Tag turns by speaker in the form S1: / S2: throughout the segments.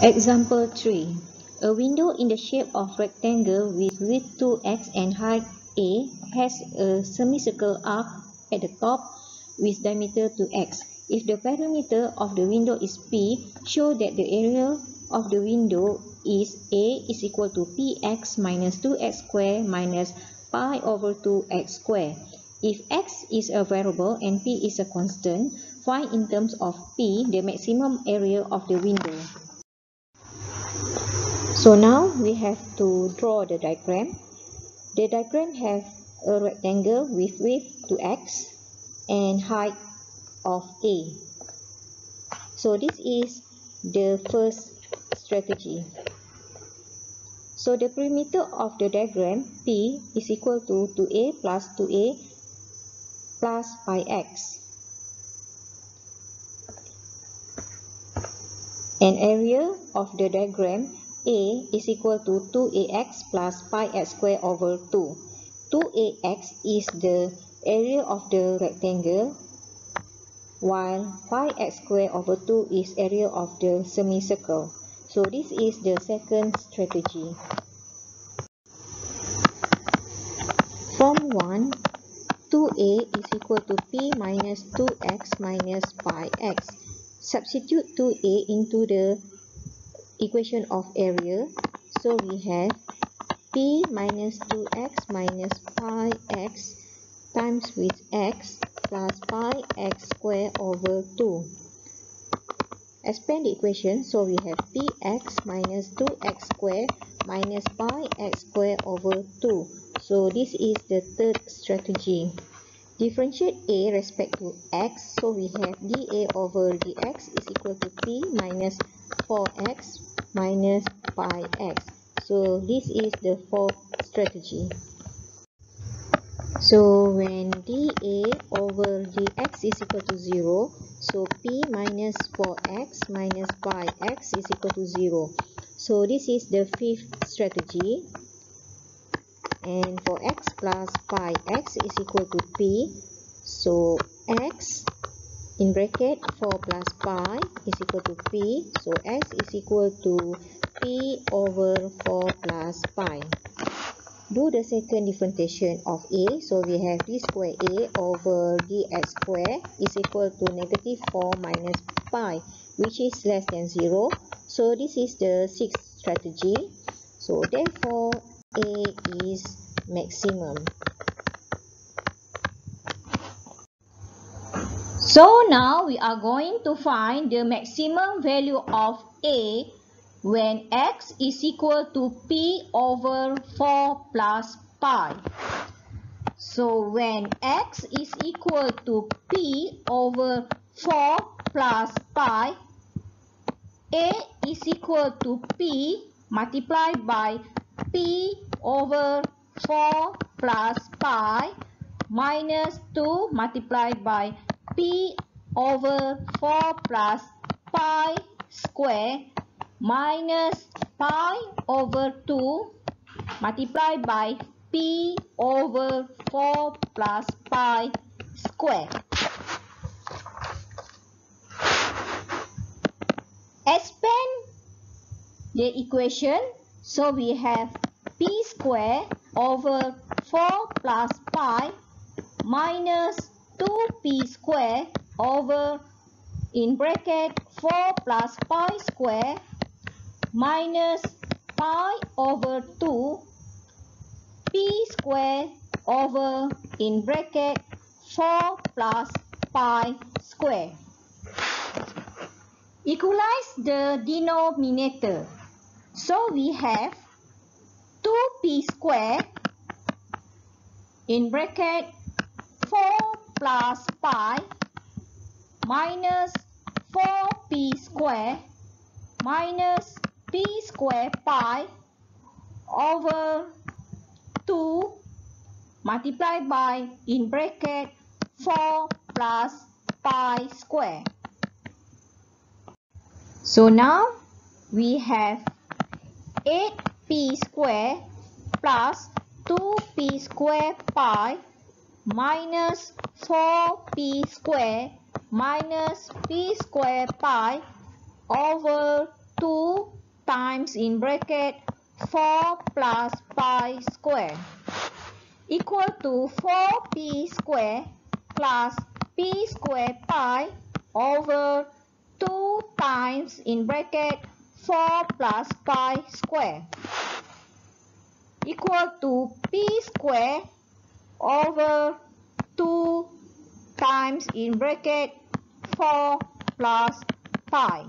S1: Example 3. A window in the shape of rectangle with width 2x and height a has a semicircle arc at the top with diameter 2x. If the perimeter of the window is p, show that the area of the window is a is equal to px minus 2x square minus pi over 2x square. If x is a variable and p is a constant, find in terms of p the maximum area of the window. So now we have to draw the diagram. The diagram has a rectangle with width to x and height of a. So this is the first strategy. So the perimeter of the diagram P is equal to 2a plus 2a plus pi x. And area of the diagram a is equal to 2ax plus pi x square over 2. 2ax is the area of the rectangle while pi x square over 2 is area of the semicircle. So this is the second strategy. From 1, 2a is equal to p minus 2x minus pi x. Substitute 2a into the equation of area. So we have p minus 2x minus pi x times with x plus pi x square over 2. Expand the equation. So we have px minus 2x square minus pi x square over 2. So this is the third strategy. Differentiate a respect to x. So we have dA over dx is equal to p minus 4x minus pi x. So this is the fourth strategy. So when dA over dx is equal to 0, so p minus 4x minus pi x is equal to 0. So this is the fifth strategy. And for x plus pi x is equal to p. So x in bracket 4 plus pi is equal to p. So x is equal to p over 4 plus pi. Do the second differentiation of a. So we have d square a over dx square is equal to negative 4 minus pi which is less than 0 so this is the sixth strategy. So therefore a is maximum
S2: So now we are going to find the maximum value of A when x is equal to P over 4 plus pi. So when x is equal to P over 4 plus pi, A is equal to P multiplied by P over 4 plus pi minus 2 multiplied by p over 4 plus pi square minus pi over 2 multiplied by p over 4 plus pi square. Expand the equation. So we have p square over 4 plus pi minus 2p square over in bracket 4 plus pi square minus pi over 2 p square over in bracket 4 plus pi square. Equalize the denominator. So we have 2p square in bracket 4 plus pi minus 4p square minus p square pi over 2 multiplied by in bracket 4 plus pi square. So now we have 8p square plus 2p square pi minus 4p square minus p square pi over 2 times in bracket 4 plus pi square equal to 4p square plus p square pi over 2 times in bracket 4 plus pi square equal to p square over 2 times in bracket 4 plus pi.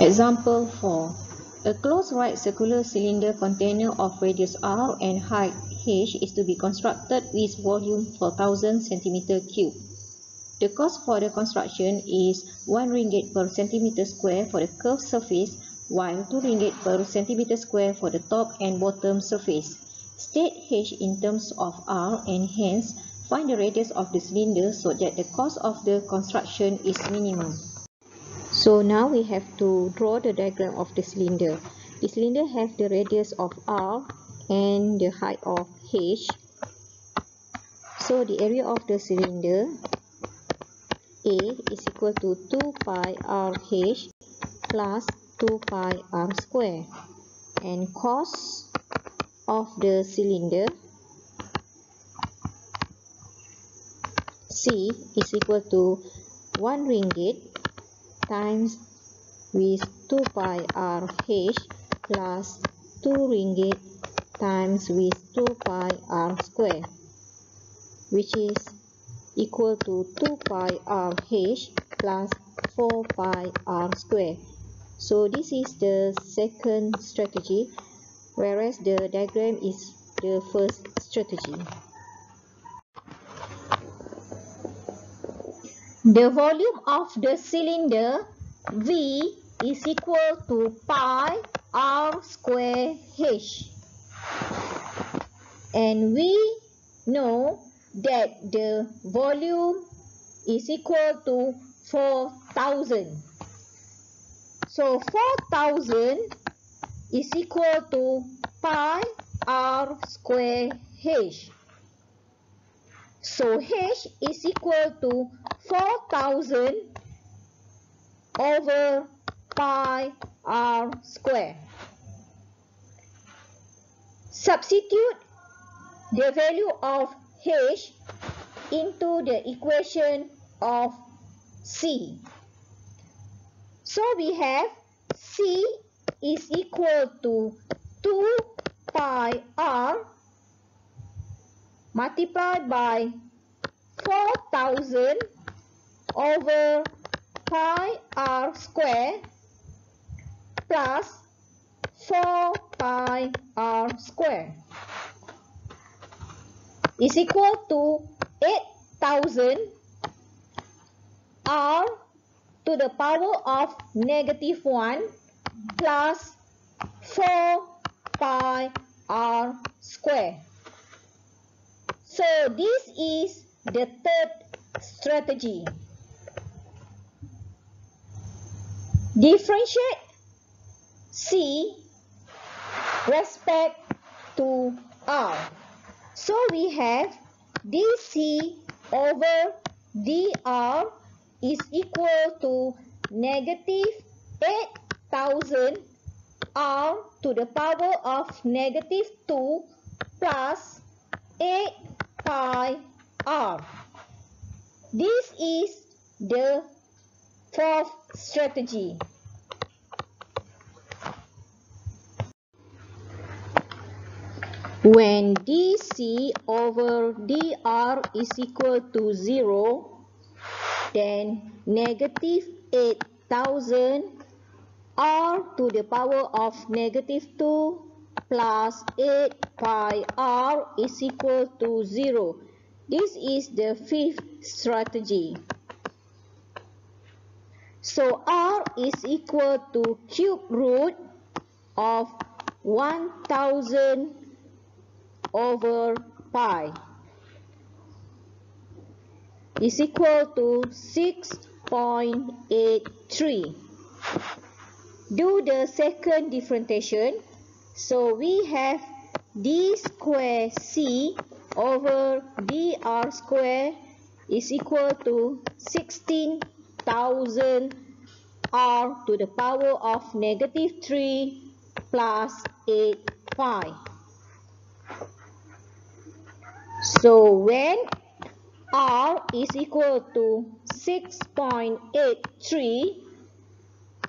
S1: Example 4. A closed right circular cylinder container of radius r and height h is to be constructed with volume 4000 cm cube. The cost for the construction is 1 ringgit per centimeter square for the curved surface while 2 ringgit per centimeter square for the top and bottom surface. State h in terms of r and hence find the radius of the cylinder so that the cost of the construction is minimum. So now we have to draw the diagram of the cylinder. The cylinder has the radius of r and the height of h. So the area of the cylinder A is equal to 2 pi RH plus 2 pi R square. And cost of the cylinder C is equal to 1 ringgit times with 2 pi RH plus 2 ringgit times with 2 pi R square which is equal to 2 pi r h plus 4 pi r square. So this is the second strategy whereas the diagram is the first strategy.
S2: The volume of the cylinder V is equal to pi r square h. And we know that the volume is equal to 4000. So 4000 is equal to pi r square h. So h is equal to 4000 over pi r square. Substitute the value of H into the equation of C. So we have C is equal to 2 pi R multiplied by 4000 over pi R square plus 4 pi R square is equal to 8000 r to the power of negative 1 plus 4 pi r square. So this is the third strategy. Differentiate C respect to R. So we have dc over dr is equal to negative 8000 r to the power of negative 2 plus 8 pi r. This is the fourth strategy. When dc over dr is equal to 0, then negative 8000 r to the power of negative 2 plus 8 pi r is equal to 0. This is the fifth strategy. So r is equal to cube root of 1000 over pi is equal to 6.83. Do the second differentiation. So we have d square c
S1: over dr square is equal to 16,000 r to the power of negative 3 plus 8 pi. So when r is equal to 6.83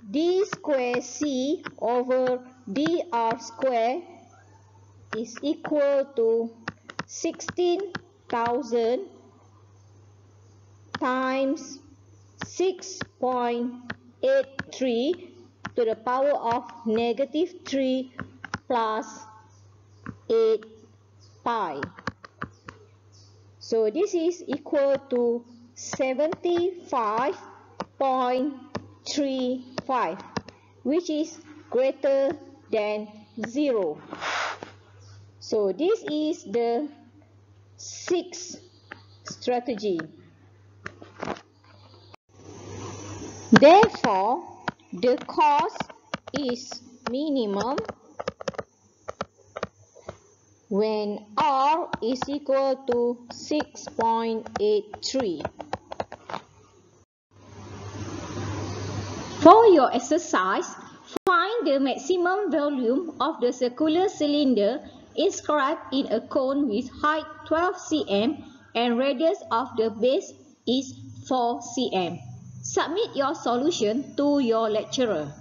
S1: d square c over dr square is equal to 16,000 times 6.83 to the power of negative 3 plus 8 pi. So this is equal to 75.35 which is greater than 0. So this is the sixth strategy. Therefore, the cost is minimum when R is equal to 6.83.
S2: For your exercise, find the maximum volume of the circular cylinder inscribed in a cone with height 12 cm and radius of the base is 4 cm. Submit your solution to your lecturer.